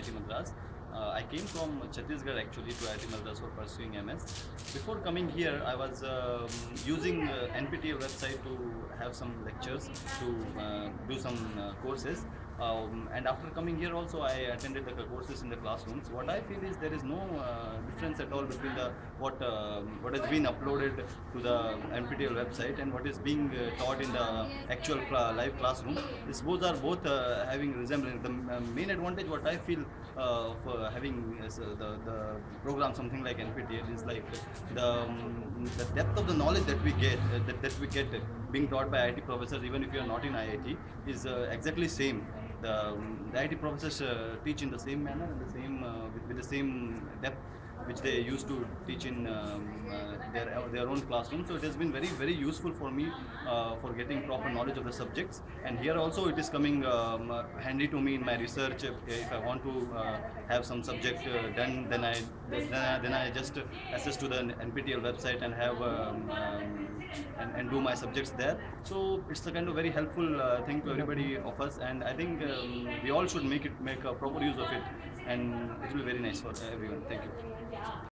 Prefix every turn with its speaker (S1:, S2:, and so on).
S1: IIT Madras. Uh, I came from Chhattisgarh actually to IIT Madras for pursuing MS. Before coming here, I was um, using uh, NPTEL website to have some lectures, to uh, do some uh, courses. Um, and after coming here also I attended the courses in the classrooms. What I feel is there is no uh, difference at all between the what uh, what has been uploaded to the NPTEL website and what is being uh, taught in the actual cla- live classroom. This both are both uh, having resemblance. The uh, main advantage what I feel uh, of having the, the program something like NPTEL is like the, um, the depth of the knowledge that we get that, that we get being taught by IIT professors even if you are not in IIT is exactly same the, um, the IIT professors uh, teach in the same manner and the same uh, with, with the same depth which they used to teach in um, uh, their their own classroom. So it has been very very useful for me uh, for getting proper knowledge of the subjects. And here also it is coming um, uh, handy to me in my research. If, if I want to uh, have some subject uh, done, then I then I, then I just access to the NPTEL website and have um, um, and do my subjects there. So it's a kind of very helpful uh, thing to everybody of us, and I think um, we all should make it make a proper use of it, and it will be very nice for everyone. Thank you.